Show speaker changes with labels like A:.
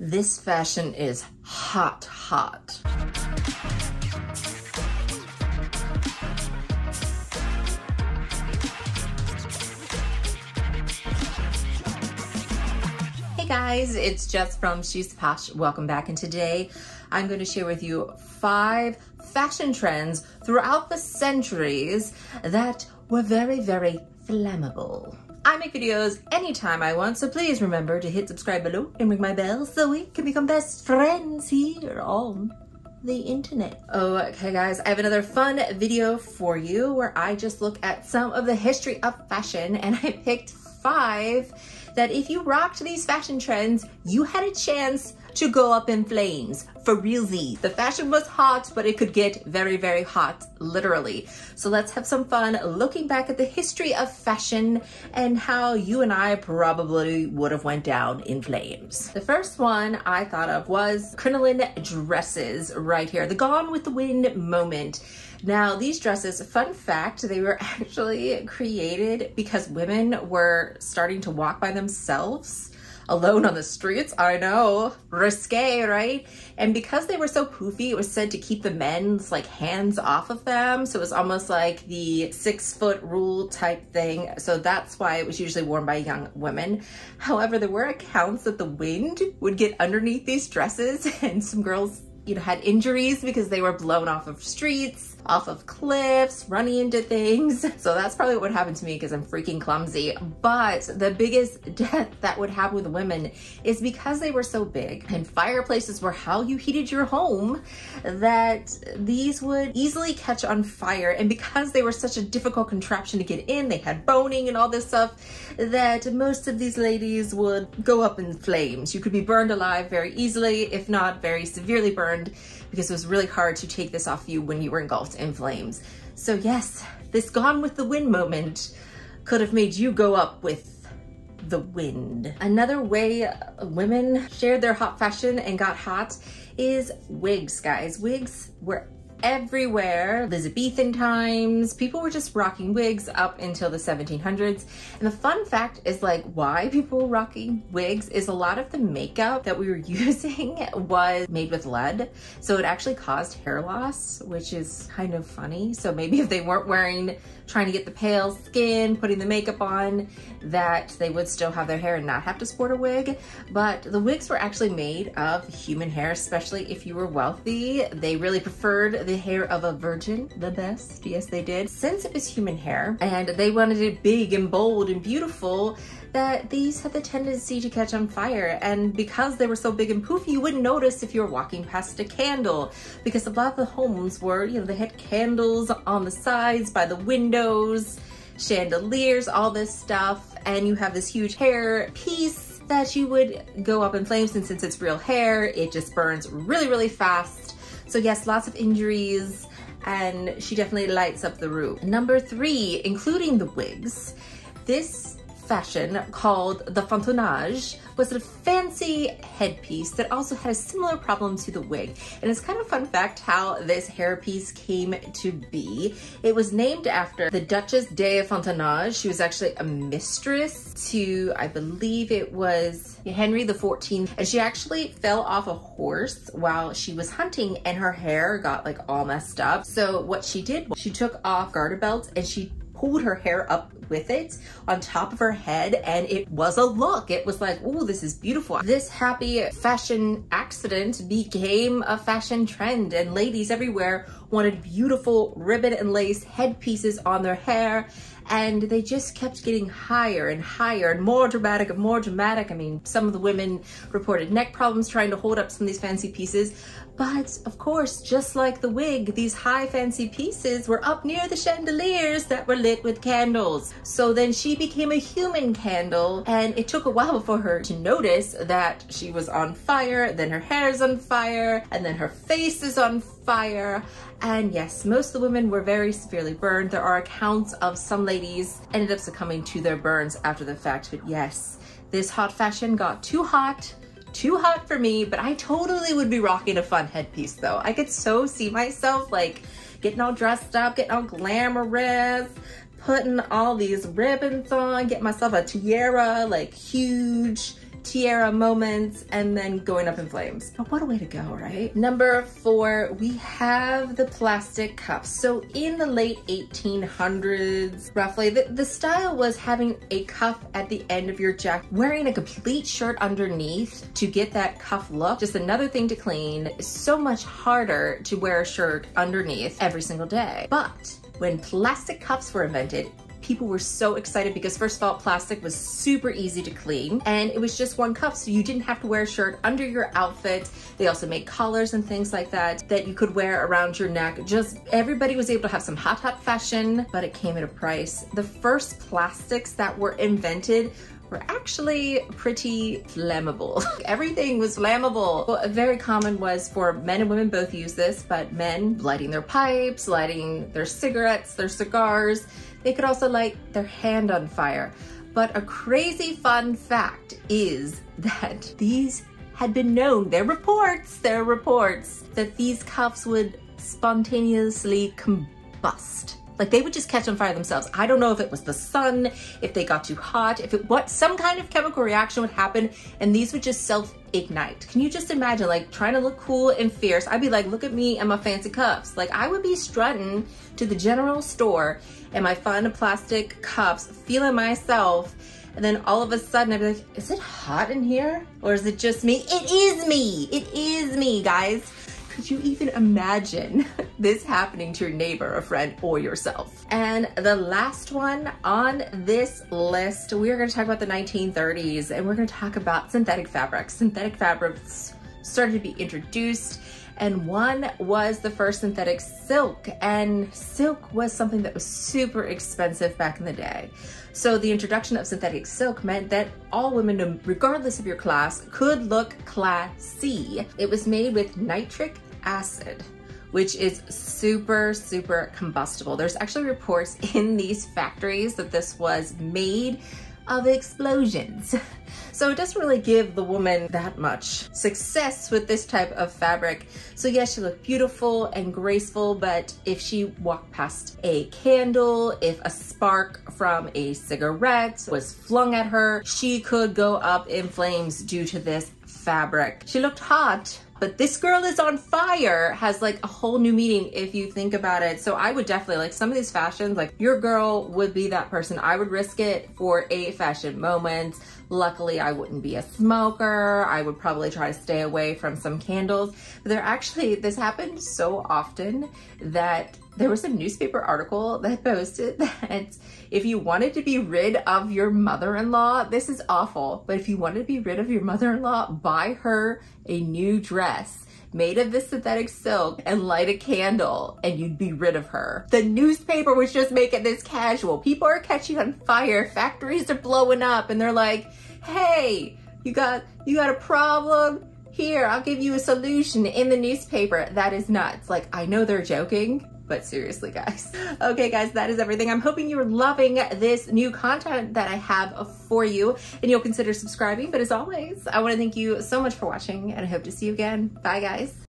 A: This fashion is hot, hot. Hey guys, it's Jess from She's Posh. Welcome back and today I'm going to share with you five fashion trends throughout the centuries that were very, very flammable. I make videos anytime I want, so please remember to hit subscribe below and ring my bell so we can become best friends here on the internet. Okay guys, I have another fun video for you where I just look at some of the history of fashion and I picked five that if you rocked these fashion trends, you had a chance to go up in flames for realsies. The fashion was hot, but it could get very, very hot, literally. So let's have some fun looking back at the history of fashion and how you and I probably would have went down in flames. The first one I thought of was crinoline dresses right here, the Gone with the Wind moment. Now, these dresses, fun fact, they were actually created because women were starting to walk by themselves alone on the streets. I know, risque, right? And because they were so poofy, it was said to keep the men's like hands off of them. So it was almost like the six foot rule type thing. So that's why it was usually worn by young women. However, there were accounts that the wind would get underneath these dresses and some girls you know, had injuries because they were blown off of streets off of cliffs, running into things. So that's probably what happened to me because I'm freaking clumsy. But the biggest death that would happen with women is because they were so big and fireplaces were how you heated your home that these would easily catch on fire. And because they were such a difficult contraption to get in, they had boning and all this stuff, that most of these ladies would go up in flames. You could be burned alive very easily, if not very severely burned, because it was really hard to take this off you when you were engulfed in flames. So yes, this gone with the wind moment could have made you go up with the wind. Another way women shared their hot fashion and got hot is wigs, guys. Wigs were everywhere. Elizabethan times, people were just rocking wigs up until the 1700s. And the fun fact is like why people were rocking wigs is a lot of the makeup that we were using was made with lead. So it actually caused hair loss, which is kind of funny. So maybe if they weren't wearing, trying to get the pale skin, putting the makeup on, that they would still have their hair and not have to sport a wig. But the wigs were actually made of human hair, especially if you were wealthy. They really preferred the hair of a virgin the best. Yes, they did. Since it was human hair and they wanted it big and bold and beautiful, that these had the tendency to catch on fire. And because they were so big and poofy, you wouldn't notice if you were walking past a candle because a lot of the homes were, you know, they had candles on the sides, by the windows, chandeliers, all this stuff. And you have this huge hair piece that you would go up in flames and since it's real hair, it just burns really, really fast so yes, lots of injuries and she definitely lights up the room. Number three, including the wigs, this fashion called the fantonnage was a fancy headpiece that also had a similar problem to the wig. And it's kind of fun fact how this hairpiece came to be. It was named after the Duchess de Fantonnage. She was actually a mistress to, I believe it was Henry the 14th. And she actually fell off a horse while she was hunting and her hair got like all messed up. So what she did, she took off garter belts and she pulled her hair up with it on top of her head and it was a look. It was like, oh, this is beautiful. This happy fashion accident became a fashion trend and ladies everywhere wanted beautiful ribbon and lace headpieces on their hair and they just kept getting higher and higher and more dramatic and more dramatic. I mean, some of the women reported neck problems trying to hold up some of these fancy pieces, but of course, just like the wig, these high fancy pieces were up near the chandeliers that were lit with candles. So then she became a human candle and it took a while for her to notice that she was on fire, then her hair's on fire, and then her face is on fire. And yes, most of the women were very severely burned. There are accounts of some ladies ended up succumbing to their burns after the fact, but yes, this hot fashion got too hot, too hot for me, but I totally would be rocking a fun headpiece though. I could so see myself like getting all dressed up, getting all glamorous, putting all these ribbons on, get myself a tiara, like huge tiara moments and then going up in flames. But what a way to go, right? Number four, we have the plastic cuffs. So in the late 1800s, roughly, the, the style was having a cuff at the end of your jacket, wearing a complete shirt underneath to get that cuff look. Just another thing to clean. It's so much harder to wear a shirt underneath every single day. But when plastic cuffs were invented, people were so excited because first of all, plastic was super easy to clean and it was just one cuff. So you didn't have to wear a shirt under your outfit. They also made collars and things like that that you could wear around your neck. Just everybody was able to have some hot, hot fashion, but it came at a price. The first plastics that were invented were actually pretty flammable. Everything was flammable. Well, very common was for men and women both use this, but men lighting their pipes, lighting their cigarettes, their cigars. They could also light their hand on fire. But a crazy fun fact is that these had been known, their reports, their reports, that these cuffs would spontaneously combust like they would just catch on fire themselves. I don't know if it was the sun, if they got too hot, if it what some kind of chemical reaction would happen and these would just self-ignite. Can you just imagine like trying to look cool and fierce? I'd be like, look at me and my fancy cuffs. Like I would be strutting to the general store and my fun plastic cuffs, feeling myself and then all of a sudden I'd be like, is it hot in here? Or is it just me? It is me. It is me, guys. Could you even imagine this happening to your neighbor, a friend, or yourself? And the last one on this list, we are gonna talk about the 1930s and we're gonna talk about synthetic fabrics. Synthetic fabrics started to be introduced and one was the first synthetic silk and silk was something that was super expensive back in the day. So the introduction of synthetic silk meant that all women, regardless of your class, could look classy. It was made with nitric acid which is super, super combustible. There's actually reports in these factories that this was made of explosions. So it doesn't really give the woman that much success with this type of fabric. So yes, she looked beautiful and graceful, but if she walked past a candle, if a spark from a cigarette was flung at her, she could go up in flames due to this fabric. She looked hot, but this girl is on fire has like a whole new meaning if you think about it. So I would definitely like some of these fashions, like your girl would be that person. I would risk it for a fashion moment. Luckily, I wouldn't be a smoker. I would probably try to stay away from some candles. But there actually, this happened so often that there was a newspaper article that posted that if you wanted to be rid of your mother-in-law, this is awful, but if you wanted to be rid of your mother-in-law, buy her a new dress made of this synthetic silk and light a candle and you'd be rid of her. The newspaper was just making this casual. People are catching on fire. Factories are blowing up and they're like, hey, you got, you got a problem? Here, I'll give you a solution in the newspaper. That is nuts. Like, I know they're joking, but seriously guys. Okay guys, that is everything. I'm hoping you're loving this new content that I have for you and you'll consider subscribing. But as always, I wanna thank you so much for watching and I hope to see you again. Bye guys.